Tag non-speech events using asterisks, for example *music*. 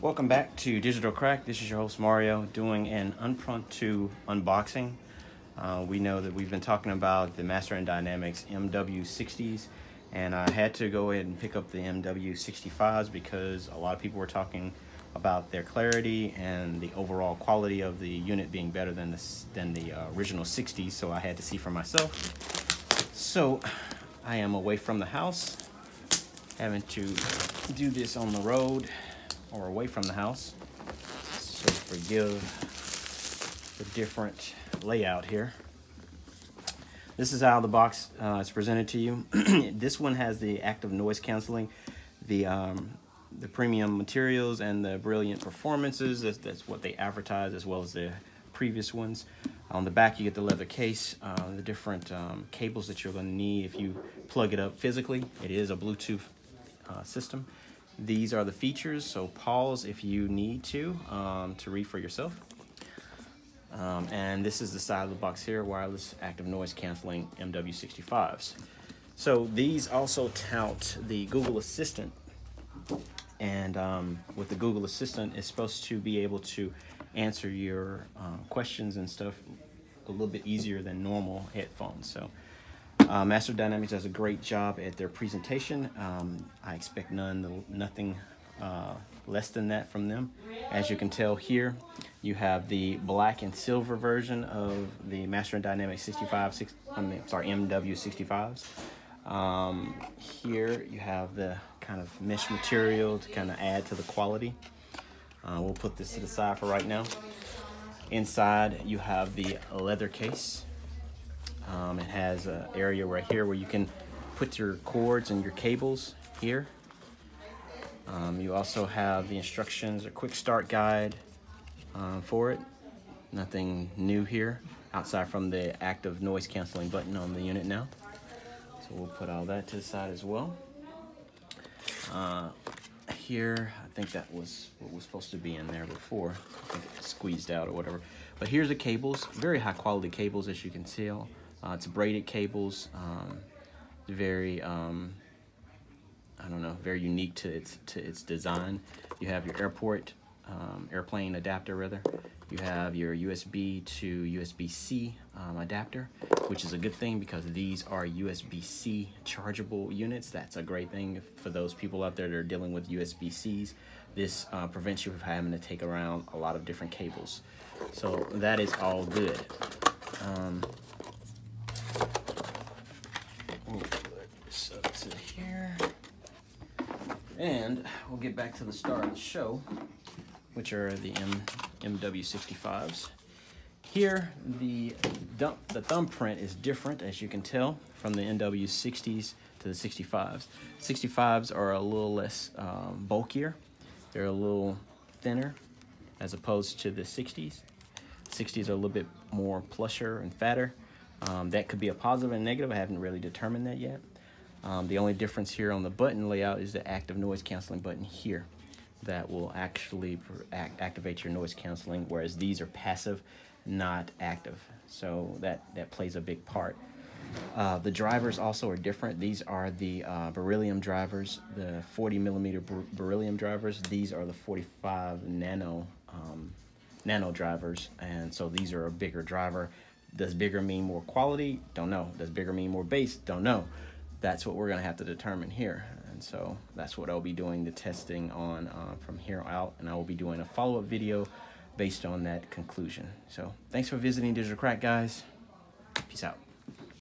Welcome back to Digital Crack. This is your host Mario doing an Unpront2 unboxing. Uh, we know that we've been talking about the Master and Dynamics MW60s and I had to go ahead and pick up the MW65s because a lot of people were talking about their clarity and the overall quality of the unit being better than the, than the uh, original 60s so I had to see for myself. So I am away from the house having to do this on the road or away from the house. So forgive the different layout here. This is how the box uh, is presented to you. *clears throat* this one has the active noise canceling, the um, the premium materials and the brilliant performances. That's, that's, what they advertise as well as the previous ones. On the back you get the leather case, uh, the different um, cables that you're going to need if you plug it up physically. It is a Bluetooth uh, system. These are the features, so pause if you need to, um, to read for yourself. Um, and this is the side of the box here, wireless active noise canceling MW65s. So these also tout the Google Assistant. And um, with the Google Assistant, it's supposed to be able to answer your uh, questions and stuff a little bit easier than normal headphones. So uh, Master Dynamics does a great job at their presentation. Um, I expect none, nothing uh, less than that from them. As you can tell here, you have the black and silver version of the Master Dynamics 65, six, I mean, sorry, MW65s. Um, here you have the kind of mesh material to kind of add to the quality. Uh, we'll put this to the side for right now. Inside you have the leather case um, it has an area right here where you can put your cords and your cables here. Um, you also have the instructions, a quick start guide uh, for it. Nothing new here outside from the active noise canceling button on the unit now. So we'll put all that to the side as well. Uh, here, I think that was what was supposed to be in there before. Squeezed out or whatever. But here's the cables, very high quality cables as you can tell. Uh, it's braided cables, um, very, um, I don't know, very unique to its to its design. You have your airport, um, airplane adapter rather. You have your USB to USB-C um, adapter, which is a good thing because these are USB-C chargeable units. That's a great thing for those people out there that are dealing with USB-Cs. This uh, prevents you from having to take around a lot of different cables. So that is all good. Um, And we'll get back to the star of the show, which are the M MW65s. Here, the, the thumbprint is different, as you can tell, from the MW60s to the 65s. 65s are a little less um, bulkier. They're a little thinner as opposed to the 60s. 60s are a little bit more plusher and fatter. Um, that could be a positive and negative. I haven't really determined that yet. Um, the only difference here on the button layout is the active noise canceling button here that will actually act activate your noise canceling, whereas these are passive, not active. So that, that plays a big part. Uh, the drivers also are different. These are the uh, beryllium drivers, the 40 millimeter beryllium drivers. These are the 45 nano um, nano drivers, and so these are a bigger driver. Does bigger mean more quality? Don't know. Does bigger mean more bass? Don't know that's what we're going to have to determine here. And so that's what I'll be doing the testing on uh, from here out. And I will be doing a follow-up video based on that conclusion. So thanks for visiting Digital Crack, guys. Peace out.